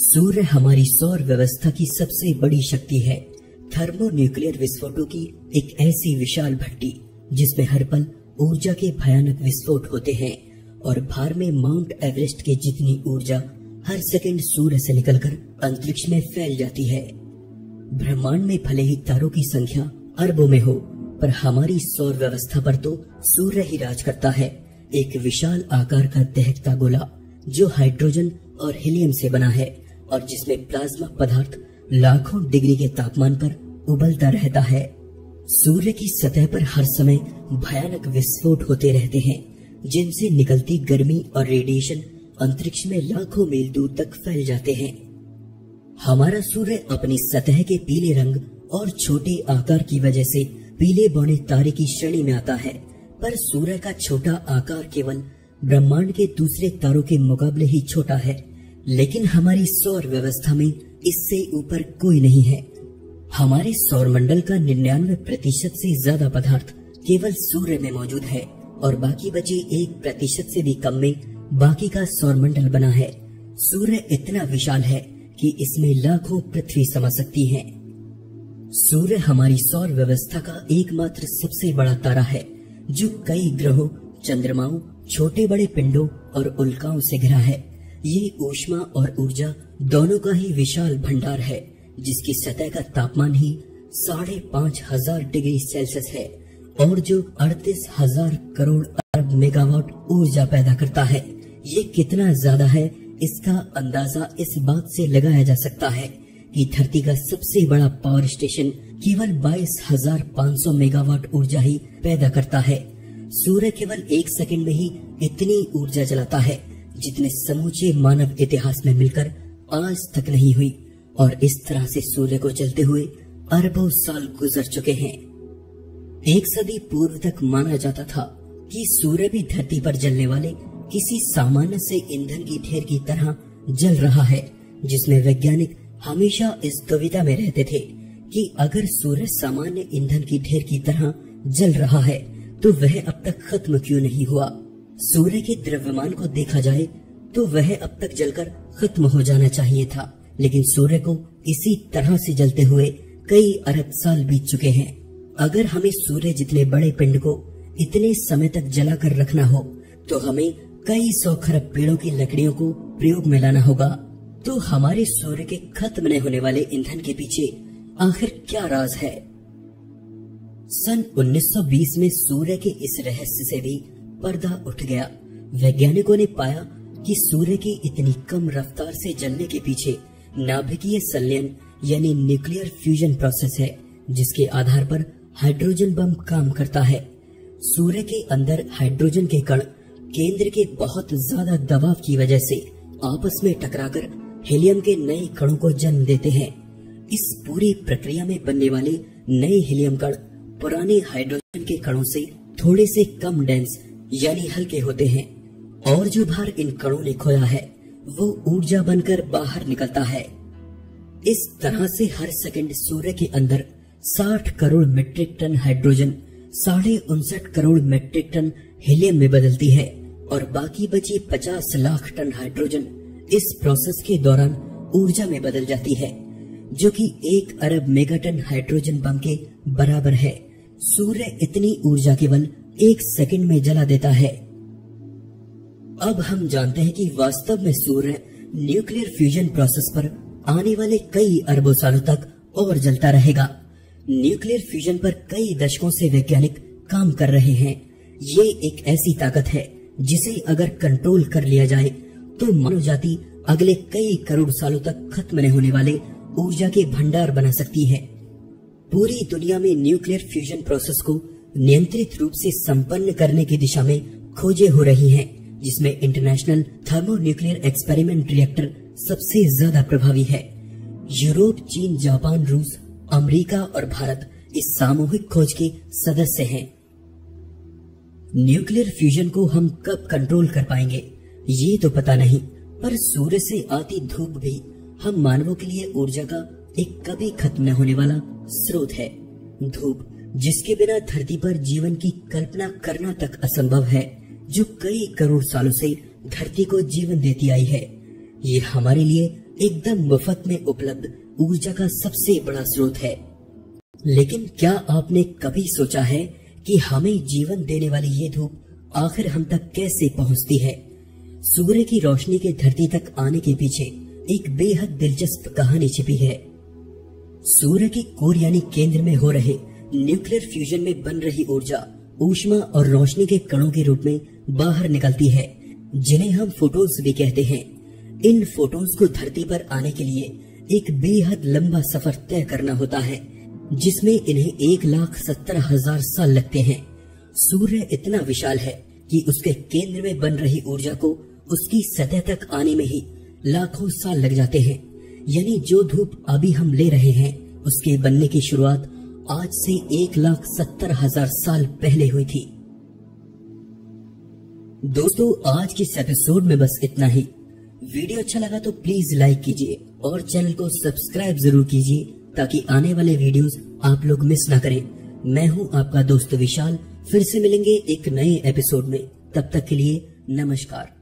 सूर्य हमारी सौर व्यवस्था की सबसे बड़ी शक्ति है। थर्मोन्यूक्लियर विस्फोटों की एक ऐसी विशाल भट्टी, जिसमें हर पल ऊर्जा के भयानक विस्फोट होते हैं और भार में माउंट एवरेस्ट के जितनी ऊर्जा हर सेकंड सूर्य से निकलकर अंतरिक्ष में फैल जाती है। ब्रह्मांड में भले ही तारों की संख्या अरबों में हो, पर हमारी सौर व्यवस्था पर तो सूर्य ही राज करता है। एक विशाल आकार का दहकता गोला, जो हाइड्रोजन और हीलियम से बना है। और जिसमें प्लाज्मा पदार्थ लाखों डिग्री के तापमान पर उबलता रहता है। सूर्य की सतह पर हर समय भयानक विस्फोट होते रहते हैं, जिनसे निकलती गर्मी और रेडिएशन अंतरिक्ष में लाखों मील दूर तक फैल जाते हैं। हमारा सूर्य अपनी सतह के पीले रंग और छोटे आकार की वजह से पीले बौने तारे की श्रेणी में आता है, पर सूर्य का छोटा आकार केवल ब्रह्मांड के दूसरे तारों के मुकाबले ही छोटा है। लेकिन हमारी सौर व्यवस्था में इससे ऊपर कोई नहीं है। हमारे सौर मंडल का निन्यानवे प्रतिशत से ज़्यादा पदार्थ केवल सूर्य में मौजूद है और बाकी बचे एक प्रतिशत से भी कम में बाकी का सौर मंडल बना है। सूर्य इतना विशाल है कि इसमें लाखों पृथ्वी समा सकती हैं। सूर्य हमारी सौर व्यवस्था का एकमात्र सबसे बड़ा तारा है, जो कई ग्रहों, चंद्रमाओं, छोटे बड़े पिंडों और उल्काओं से घिरा है। ये ऊष्मा और ऊर्जा दोनों का ही विशाल भंडार है, जिसकी सतह का तापमान ही साढ़े पाँच हज़ार डिग्री सेल्सियस है और जो अड़तीस हज़ार करोड़ अरब मेगावाट ऊर्जा पैदा करता है। ये कितना ज़्यादा है, इसका अंदाज़ा इस बात से लगाया जा सकता है कि धरती का सबसे बड़ा पावर स्टेशन केवल बाईस हज़ार पाँच सौ मेगावाट ऊर्जा ही पैदा करता है। सूर्य केवल एक सेकंड में ही इतनी ऊर्जा चलाता है। जितने समूचे मानव इतिहास में मिलकर आज तक नहीं हुई और इस तरह से सूर्य को चलते हुए अरबों साल गुजर चुके हैं। एक सदी पूर्व तक माना जाता था कि सूर्य भी धरती पर जलने वाले किसी सामान्य से ईंधन की ढेर की तरह जल रहा है, जिसमें वैज्ञानिक हमेशा इस दुविधा में रहते थे कि अगर सूर्य सामान्य ईंधन की ढेर की तरह जल रहा है तो वह अब तक खत्म क्यों नहीं हुआ? सूर्य के द्रव्यमान को देखा जाए तो वह अब तक जलकर खत्म हो जाना चाहिए था। लेकिन सूर्य को इसी तरह से जलते हुए कई अरब साल बीत चुके हैं। अगर हमें सूर्य जितने बड़े पिंड को इतने समय तक जला कर रखना हो तो हमें कई सौ खरब पेड़ों की लकड़ियों को प्रयोग में लाना होगा। तो हमारे सूर्य के खत्म न होने वाले ईंधन के पीछे आखिर क्या राज है? सन 1920 में सूर्य के इस रहस्य से भी पर्दा उठ गया। वैज्ञानिकों ने पाया कि सूर्य की इतनी कम रफ्तार से जलने के पीछे नाभिकीय संलयन, यानी न्यूक्लियर फ्यूजन प्रोसेस है, जिसके आधार पर हाइड्रोजन बम काम करता है। सूर्य के अंदर हाइड्रोजन के कण केंद्र के बहुत ज़्यादा दबाव की वजह से आपस में टकराकर हीलियम के नए कणों को जन्म देते हैं। इस पूरी प्रक्रिया में बनने वाले नए हीलियम कण पुराने हाइड्रोजन के कणों से थोड़े से कम डेंस यानी हल्के होते हैं। और जो भार इन कणों ने खोया है, वो ऊर्जा बनकर बाहर निकलता है। इस तरह से हर सेकंड सूर्य के अंदर 60 करोड़ मीट्रिक टन हाइड्रोजन साढ़े उनसठ करोड़ मीट्रिक टन हीलियम में बदलती है, और बाकी बची 50 लाख टन हाइड्रोजन इस प्रोसेस के दौरान ऊर्जा में बदल जाती है, जो कि एक अरब मेगाटन हाइड्रोजन बम के बराबर है। सूर्य इतनी ऊर्जा केवल एक सेकंड में जला देता है। अब हम जानते हैं कि वास्तव में सूर्य न्यूक्लियर फ्यूजन प्रोसेस पर आने वाले कई अरबों सालों तक और जलता रहेगा। न्यूक्लियर फ्यूजन पर कई दशकों से वैज्ञानिक काम कर रहे हैं। ये एक ऐसी ताकत है जिसे अगर कंट्रोल कर लिया जाए तो मानव जाति अगले कई करोड़ सालों तक खत्म नहीं होने वाले ऊर्जा के भंडार बना सकती है। पूरी दुनिया में न्यूक्लियर फ्यूजन प्रोसेस को नियंत्रित रूप से संपन्न करने की दिशा में खोजें हो रही हैं, जिसमें इंटरनेशनल थर्मोन्यूक्लियर एक्सपेरिमेंट रिएक्टर सबसे ज़्यादा प्रभावी है। यूरोप चीन जापान रूस अमेरिका और भारत इस सामूहिक खोज के सदस्य हैं। न्यूक्लियर फ्यूजन को हम कब कंट्रोल कर पाएँगे ये तो पता नहीं पर सूर्य से आती धूप भी हम मानवों के लिए ऊर्जा का एक कभी खत्म न होने वाला स्रोत है। धूप जिसके बिना धरती पर जीवन की कल्पना करना तक असंभव है, जो कई करोड़ सालों से धरती को जीवन देती आई है। ये हमारे लिए एकदम मुफ़्त में उपलब्ध ऊर्जा का सबसे बड़ा स्रोत है। लेकिन क्या आपने कभी सोचा है कि हमें जीवन देने वाली ये धूप आखिर हम तक कैसे पहुँचती है? सूर्य की रोशनी के धरती तक आने के पीछे एक बेहद दिलचस्प कहानी छिपी है। सूर्य की कोर यानी केंद्र में हो रहे न्यूक्लियर फ्यूजन में बन रही ऊर्जा ऊष्मा और रोशनी के कणों के रूप में बाहर निकलती है, जिन्हें हम फोटोन्स भी कहते हैं। इन फोटोन्स को धरती पर आने के लिए एक बेहद लंबा सफ़र तय करना होता है, जिसमें इन्हें एक लाख सत्तर हज़ार साल लगते हैं। सूर्य इतना विशाल है कि उसके केंद्र में बन रही ऊर्जा को उसकी सतह तक आने में ही लाखों साल लग जाते हैं। यानी जो धूप अभी हम ले रहे हैं, उसके बनने की शुरुआत आज से एक लाख सत्तर हज़ार साल पहले हुई थी। दोस्तों, आज के इस एपिसोड में बस इतना ही। वीडियो अच्छा लगा तो प्लीज़ लाइक कीजिए और चैनल को सब्सक्राइब ज़रूर कीजिए ताकि आने वाले वीडियोस आप लोग मिस ना करें। मैं हूँ आपका दोस्त विशाल, फिर से मिलेंगे एक नए एपिसोड में। तब तक के लिए नमस्कार।